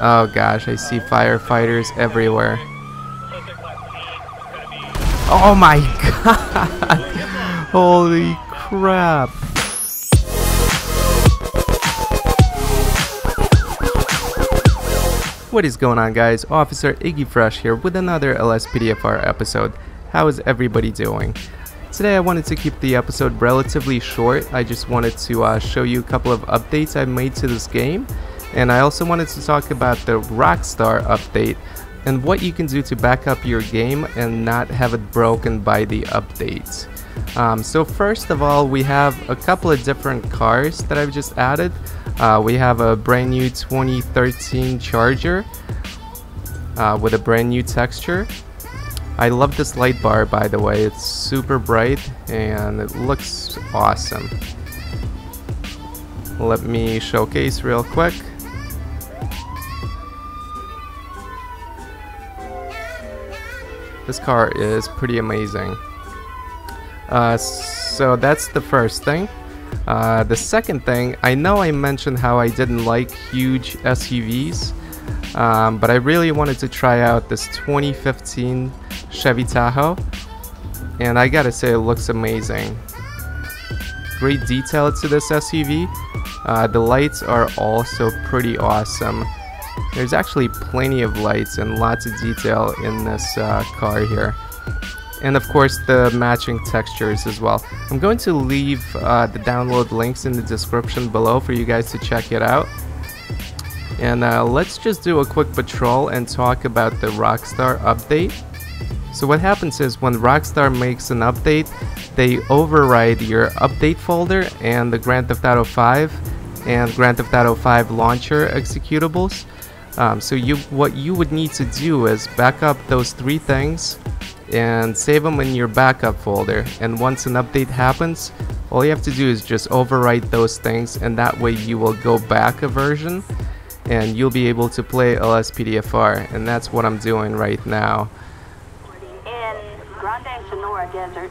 Oh gosh, I see firefighters everywhere. Oh my god! Holy crap! What is going on guys? Officer Iggy Fresh here with another LSPDFR episode. How is everybody doing? Today I wanted to keep the episode relatively short. I just wanted to uh, show you a couple of updates I made to this game. And I also wanted to talk about the Rockstar update and what you can do to back up your game and not have it broken by the updates. Um, so first of all, we have a couple of different cars that I've just added. Uh, we have a brand new 2013 Charger uh, with a brand new texture. I love this light bar by the way, it's super bright and it looks awesome. Let me showcase real quick. This car is pretty amazing. Uh, so that's the first thing. Uh, the second thing, I know I mentioned how I didn't like huge SUVs, um, but I really wanted to try out this 2015 Chevy Tahoe, and I gotta say it looks amazing. Great detail to this SUV. Uh, the lights are also pretty awesome. There's actually plenty of lights and lots of detail in this uh, car here. And of course the matching textures as well. I'm going to leave uh, the download links in the description below for you guys to check it out. And uh, let's just do a quick patrol and talk about the Rockstar update. So what happens is when Rockstar makes an update, they override your update folder and the Grand Theft Auto 5 and Grand Theft Auto 5 launcher executables. Um, so you, what you would need to do is back up those three things and save them in your backup folder. And once an update happens, all you have to do is just overwrite those things and that way you will go back a version and you'll be able to play LSPDFR and that's what I'm doing right now. In Grand Senora Desert.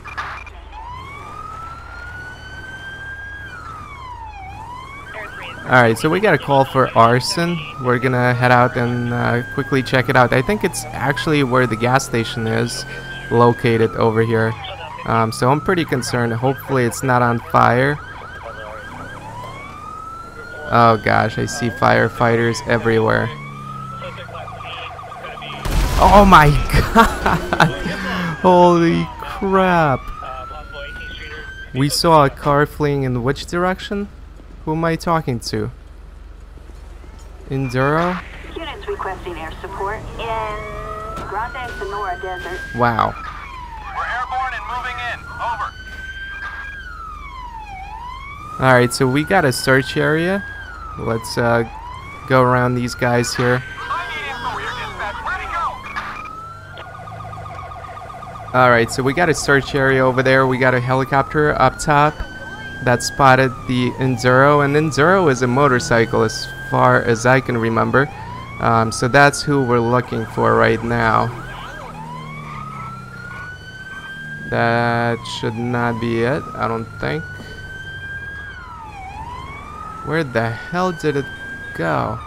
Alright, so we got a call for arson. We're gonna head out and uh, quickly check it out. I think it's actually where the gas station is located over here. Um, so I'm pretty concerned. Hopefully it's not on fire. Oh gosh, I see firefighters everywhere. Oh my god! Holy crap! We saw a car fleeing in which direction? Who am I talking to? Enduro? Units requesting air support in Grand Senora Desert. Wow. We're airborne and moving in. Over. Alright, so we got a search area. Let's uh, go around these guys here. I need info here, dispatch. Where'd he go? Alright, so we got a search area over there. We got a helicopter up top that spotted the Enduro. And Enduro is a motorcycle as far as I can remember. Um, so that's who we're looking for right now. That should not be it, I don't think. Where the hell did it go?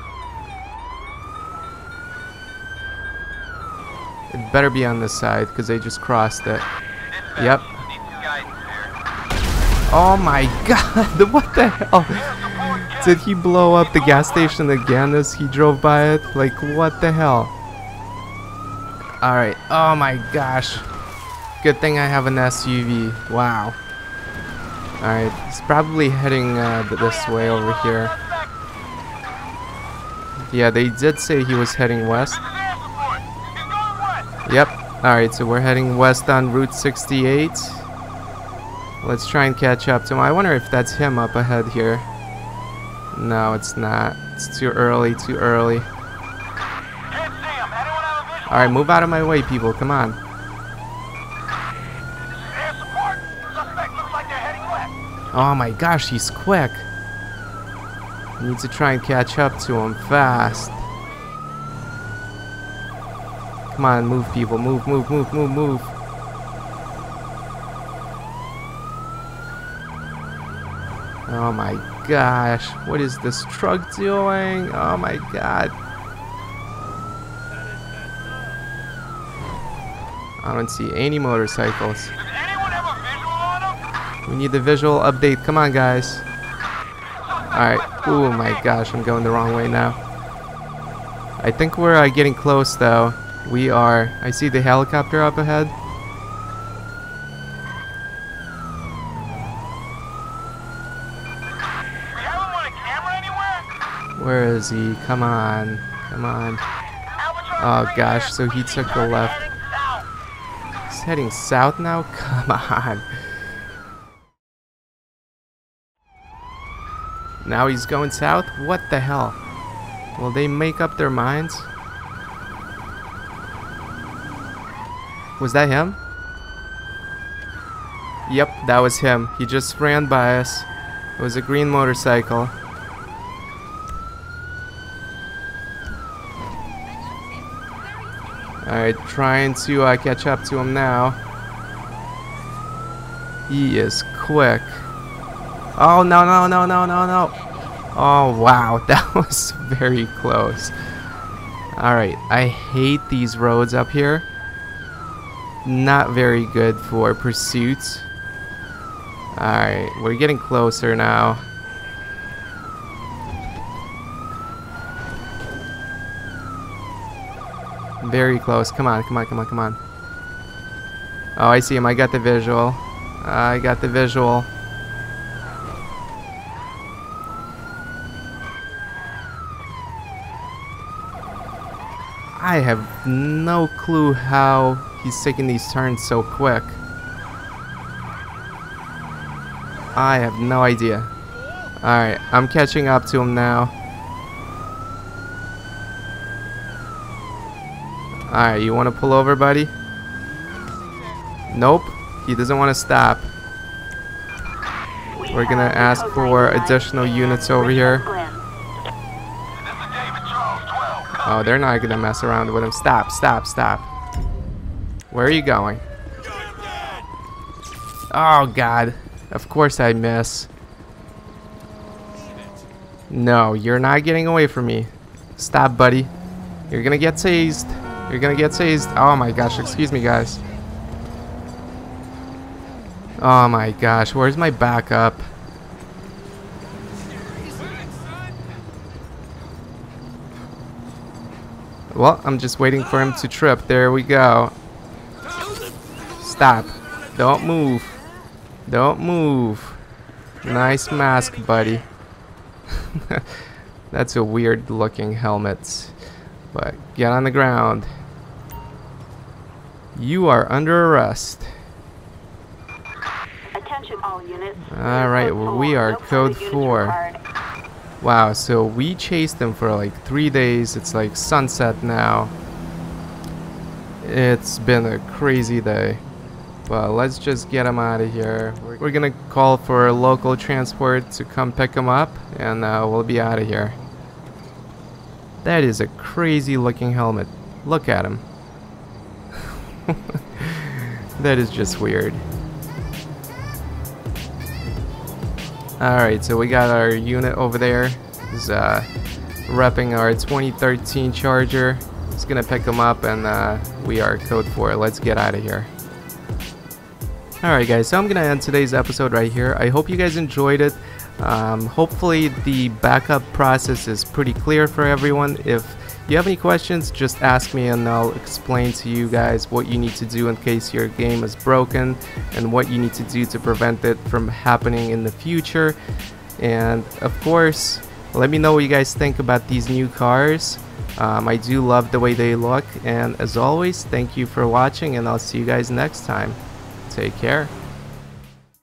It better be on this side because they just crossed it. Yep. Need some guidance here. Oh my god, what the hell? Did he blow up the gas station again as he drove by it? Like, what the hell? Alright, oh my gosh. Good thing I have an SUV. Wow. Alright, he's probably heading uh, this way over here. Yeah, they did say he was heading west. Yep. Alright, so we're heading west on Route 68. Let's try and catch up to him. I wonder if that's him up ahead here. No, it's not. It's too early, too early. Alright, move out of my way, people. Come on. Oh my gosh, he's quick. Need to try and catch up to him fast. Come on, move, people. Move, move, move, move, move. Oh my gosh. What is this truck doing? Oh my god. I don't see any motorcycles. We need the visual update. Come on, guys. Alright. Oh my gosh, I'm going the wrong way now. I think we're uh, getting close, though. We are. I see the helicopter up ahead. Where is he? Come on. Come on. Oh gosh, so he took the left. He's heading south now? Come on. Now he's going south? What the hell? Will they make up their minds? Was that him? Yep, that was him. He just ran by us. It was a green motorcycle. Trying to uh, catch up to him now. He is quick. Oh, no, no, no, no, no, no. Oh, wow. That was very close. Alright, I hate these roads up here. Not very good for pursuits. Alright, we're getting closer now. Very close. Come on, come on, come on, come on. Oh, I see him. I got the visual. I got the visual. I have no clue how he's taking these turns so quick. I have no idea. Alright, I'm catching up to him now. Alright, you want to pull over, buddy? Nope, he doesn't want to stop. We We're gonna ask for additional units over here. Glen. This is David Charles 12. Oh, they're not gonna mess around with him. Stop, stop, stop. Where are you going? Oh, God. Of course I miss. No, you're not getting away from me. Stop, buddy. You're gonna get tased. You're gonna get tased. Oh my gosh, excuse me, guys. Oh my gosh, where's my backup? Well, I'm just waiting for him to trip. There we go. Stop. Don't move. Don't move. Nice mask, buddy. That's a weird looking helmet. But get on the ground. You are under arrest. Attention all units. All right, well, we are No code four. Wow, so we chased them for like three days. It's like sunset now. It's been a crazy day. But let's just get them out of here. We're, we're gonna call for local transport to come pick them up, and uh, we'll be out of here. That is a crazy looking helmet. Look at him. that is just weird. Alright, so we got our unit over there. He's uh, repping our 2013 Charger. He's gonna pick him up and uh, we are code for it. Let's get out of here. Alright guys, so I'm gonna end today's episode right here. I hope you guys enjoyed it. Um, hopefully the backup process is pretty clear for everyone. If you have any questions, just ask me and I'll explain to you guys what you need to do in case your game is broken and what you need to do to prevent it from happening in the future. And of course, let me know what you guys think about these new cars. Um, I do love the way they look. And as always, thank you for watching and I'll see you guys next time. Take care.